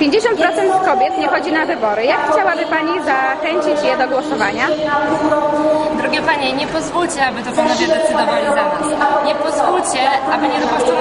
50% kobiet nie chodzi na wybory. Jak chciałaby Pani zachęcić je do głosowania? Drogie Panie, nie pozwólcie, aby to panowie decydowali za nas. Nie pozwólcie, aby nie dopuszczono